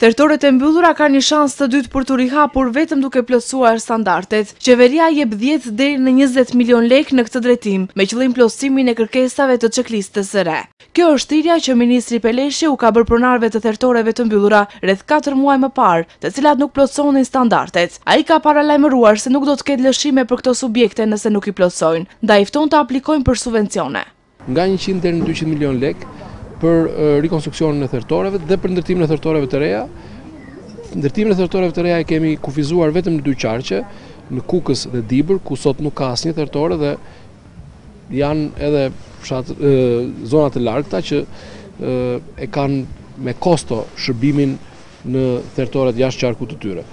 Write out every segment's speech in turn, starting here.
Thertoret e mbyllura kanë një shans të dytë për t'u rihapur vetëm duke plotësuar standardet. Qeveria jep 10 deri në 20 milion lekë në këtë drejtim, me qëllim plotësimin e kërkesave të çeklistës së re. Kjo është thirrja që ministri Peleshi u ka bërë pronarëve të thertoreve të mbyllura rreth katër muaj më parë, të cilat nuk plotësonin standardet. Ai ka paralajmëruar se nuk do të ketë lëshime për këto subjekte nëse nuk i plotësojnë, ndaj i fton të aplikojnë për subvencione. nga njëqind deri në dyqind milionë lekë për rikonstruksionin e thertoreve dhe për ndërtimin e thertoreve të reja. Ndërtimin e thertoreve të reja e kemi kufizuar vetëm në dy qarqe, në Kukës dhe Dibër, ku sot nuk ka asnjë thertore dhe janë edhe zona të largëta që e kanë me kosto shërbimin në thertoret jashtë qarkut të tyre.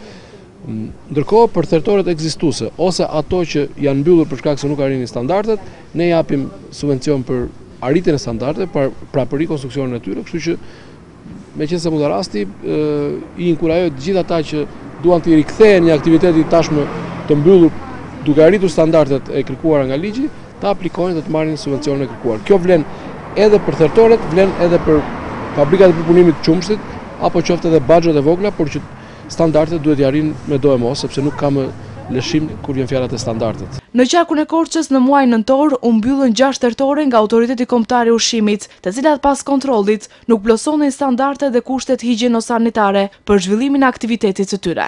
Ndërkohë, për thertoret ekzistuese ose ato që janë mbyllur për shkak se nuk arrinin standardet, ne japim subvencion për arritjen e standardeve, pra, pra për rikonstruksionin e tyre, kështu që meqenëse m'u dha rasti, i inkurajoj të gjithë ata që duan t'i rikthehen një aktiviteti tashmë të mbyllur duke arritur standardet e kërkuara nga ligji, të aplikojnë dhe të marrin subvencionin e kërkuar. Kjo vlen edhe për thertoret, vlen edhe për fabrikat e përpunimit të qumështit, apo qoftë edhe baxhot e vogla, por që Standardet duhet t'i arrijnë medoemos, sepse nuk ka më lëshim kur vjen fjala te standardet. Në qarkun e Korçës në muajin nëntor u mbyllën gjashtë thertore nga Autoriteti Kombëtar i Ushqimit, të cilat pas kontrollit, nuk plotësonin standardet dhe kushtet higjieno-sanitare për zhvillimin e aktivitetit të tyre.